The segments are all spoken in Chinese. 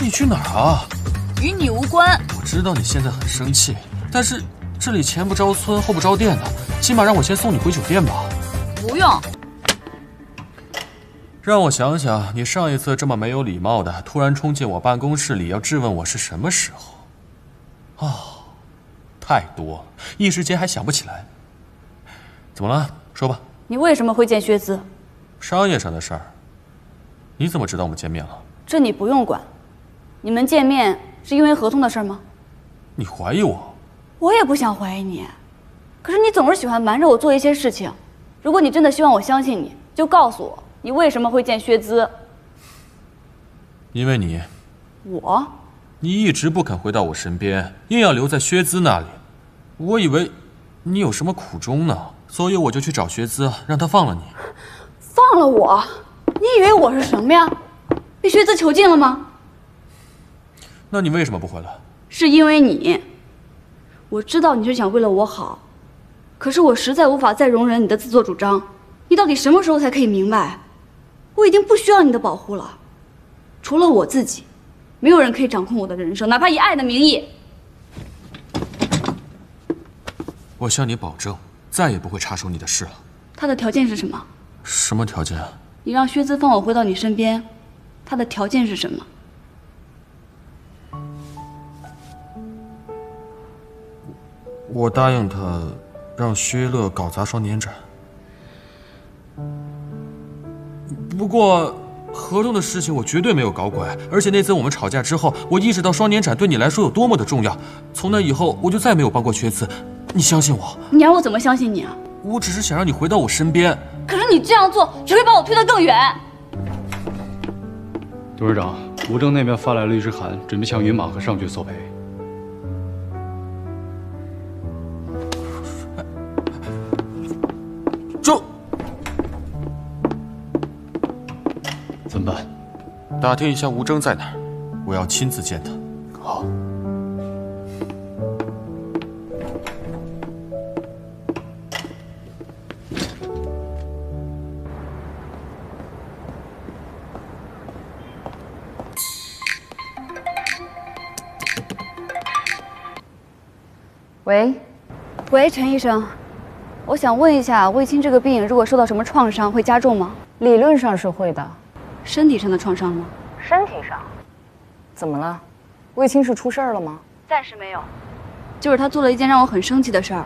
你去哪儿啊？与你无关。我知道你现在很生气，但是这里前不着村后不着店的，起码让我先送你回酒店吧。不用。让我想想，你上一次这么没有礼貌的突然冲进我办公室里要质问我是什么时候？哦，太多了，一时间还想不起来。怎么了？说吧。你为什么会见薛姿？商业上的事儿。你怎么知道我们见面了？这你不用管。你们见面是因为合同的事吗？你怀疑我？我也不想怀疑你，可是你总是喜欢瞒着我做一些事情。如果你真的希望我相信你，就告诉我，你为什么会见薛姿？因为你。我？你一直不肯回到我身边，硬要留在薛姿那里。我以为你有什么苦衷呢，所以我就去找薛姿，让她放了你。放了我？你以为我是什么呀？被薛姿囚禁了吗？那你为什么不回来？是因为你。我知道你是想为了我好，可是我实在无法再容忍你的自作主张。你到底什么时候才可以明白？我已经不需要你的保护了，除了我自己，没有人可以掌控我的人生，哪怕以爱的名义。我向你保证，再也不会插手你的事了。他的条件是什么？什么条件？你让薛姿放我回到你身边，他的条件是什么？我答应他，让薛乐搞砸双年展。不过，合同的事情我绝对没有搞鬼。而且那次我们吵架之后，我意识到双年展对你来说有多么的重要。从那以后，我就再没有帮过薛次。你相信我？你让我怎么相信你啊？我只是想让你回到我身边。可是你这样做只会把我推得更远。董事长，吴征那边发来了律师函，准备向云马和尚爵索赔。打听一下吴征在哪儿，我要亲自见他。好。喂，喂，陈医生，我想问一下，卫青这个病如果受到什么创伤，会加重吗？理论上是会的。身体上的创伤吗？身体上？怎么了？卫青是出事儿了吗？暂时没有，就是他做了一件让我很生气的事儿。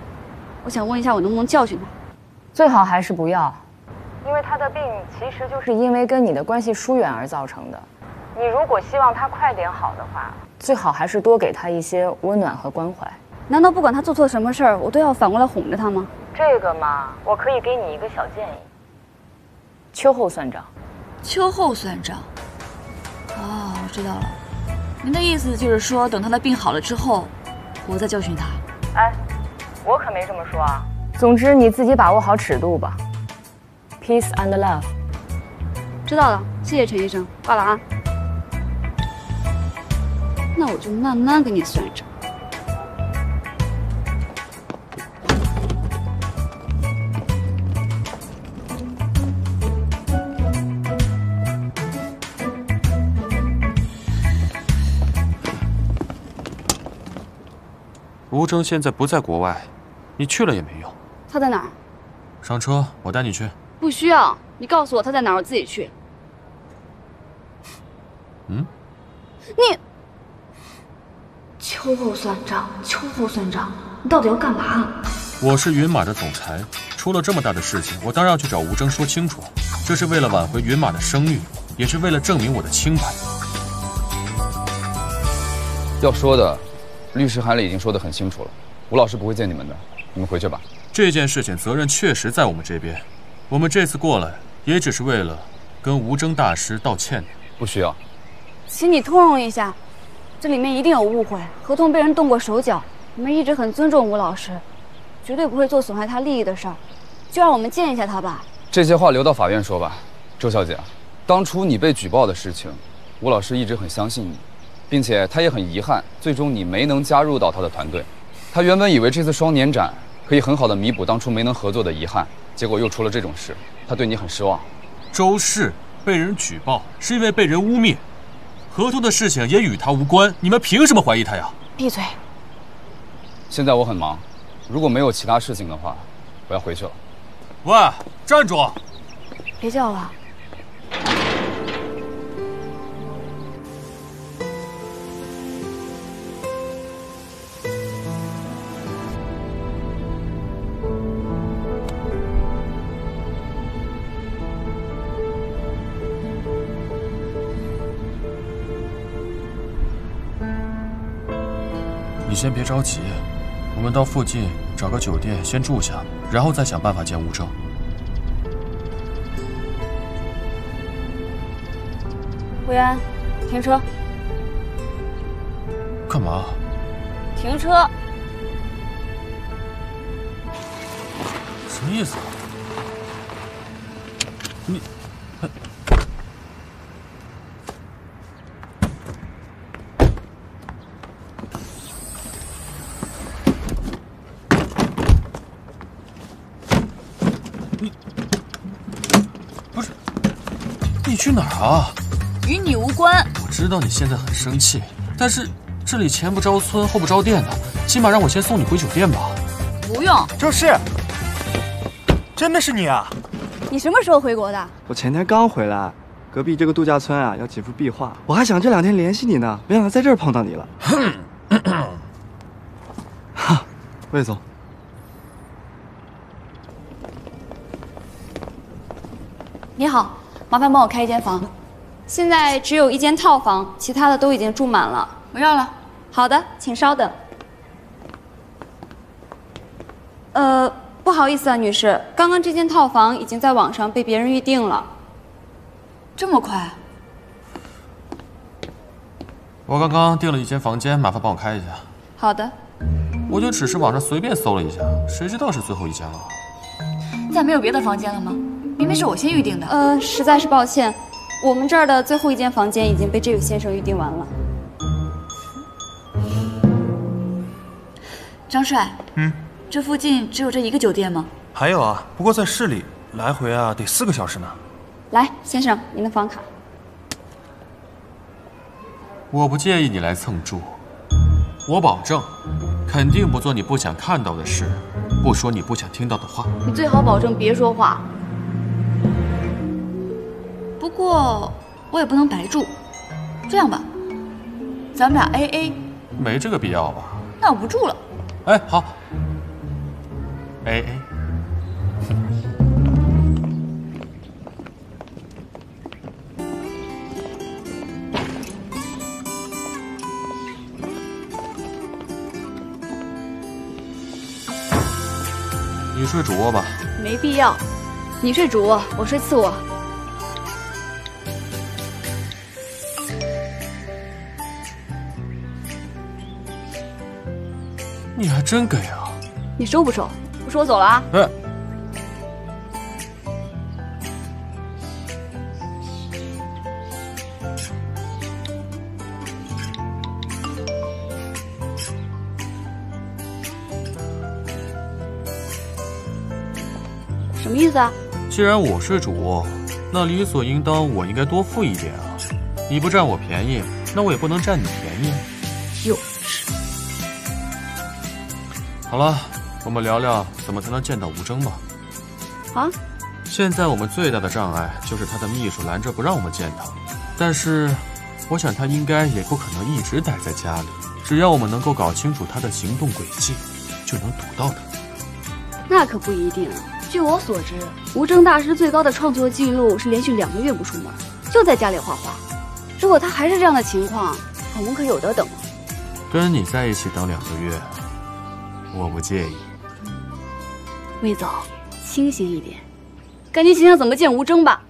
我想问一下，我能不能教训他？最好还是不要，因为他的病其实就是因为跟你的关系疏远而造成的。你如果希望他快点好的话，最好还是多给他一些温暖和关怀。难道不管他做错什么事儿，我都要反过来哄着他吗？这个嘛，我可以给你一个小建议。秋后算账。秋后算账。哦，我知道了。您的意思就是说，等他的病好了之后，我再教训他。哎，我可没这么说啊。总之你自己把握好尺度吧。Peace and love。知道了，谢谢陈医生，挂了啊。那我就慢慢跟你算账。吴征现在不在国外，你去了也没用。他在哪儿？上车，我带你去。不需要，你告诉我他在哪儿，我自己去。嗯？你秋后算账，秋后算账，你到底要干嘛？我是云马的总裁，出了这么大的事情，我当然要去找吴征说清楚。这是为了挽回云马的声誉，也是为了证明我的清白。要说的。律师函里已经说得很清楚了，吴老师不会见你们的，你们回去吧。这件事情责任确实在我们这边，我们这次过来也只是为了跟吴征大师道歉。不需要，请你通融一下，这里面一定有误会，合同被人动过手脚。我们一直很尊重吴老师，绝对不会做损害他利益的事儿，就让我们见一下他吧。这些话留到法院说吧。周小姐，当初你被举报的事情，吴老师一直很相信你。并且他也很遗憾，最终你没能加入到他的团队。他原本以为这次双年展可以很好的弥补当初没能合作的遗憾，结果又出了这种事，他对你很失望。周氏被人举报是因为被人污蔑，合同的事情也与他无关，你们凭什么怀疑他呀？闭嘴！现在我很忙，如果没有其他事情的话，我要回去了。喂，站住！别叫了。先别着急，我们到附近找个酒店先住下，然后再想办法见吴征。薇安，停车！干嘛？停车！什么意思啊？你，你，不是，啊？与你无关。我知道你现在很生气，但是这里前不着村后不着店的，起码让我先送你回酒店吧。不用，就是，真的是你啊！你什么时候回国的？我前天刚回来，隔壁这个度假村啊要几幅壁画，我还想这两天联系你呢，没想到在这儿碰到你了。哈，魏总，你好，麻烦帮我开一间房。现在只有一间套房，其他的都已经住满了。不要了。好的，请稍等。呃，不好意思啊，女士，刚刚这间套房已经在网上被别人预定了。这么快？我刚刚订了一间房间，麻烦帮我开一下。好的，我就只是网上随便搜了一下，谁知道是最后一间了？再没有别的房间了吗？明明是我先预定的。呃，实在是抱歉，我们这儿的最后一间房间已经被这位先生预定完了。张帅，嗯，这附近只有这一个酒店吗？还有啊，不过在市里来回啊得四个小时呢。来，先生，您的房卡。我不介意你来蹭住，我保证，肯定不做你不想看到的事，不说你不想听到的话。你最好保证别说话。不过我也不能白住，这样吧，咱们俩 A A。没这个必要吧？那我不住了。哎，好，A A。你睡主卧吧。没必要，你睡主卧，我睡次卧。你还真给啊！你收不收？不收我走了啊！哎，什么意思啊？既然我是主，那理所应当我应该多付一点啊！你不占我便宜，那我也不能占你便宜。幼稚。好了，我们聊聊怎么才能见到吴征吧。啊？现在我们最大的障碍就是他的秘书拦着不让我们见他，但是，我想他应该也不可能一直待在家里。只要我们能够搞清楚他的行动轨迹，就能堵到他。那可不一定。据我所知，吴征大师最高的创作记录是连续两个月不出门，就在家里画画。如果他还是这样的情况，我们可有的等了。跟你在一起等两个月，我不介意。魏总，清醒一点，赶紧想想怎么见吴征吧。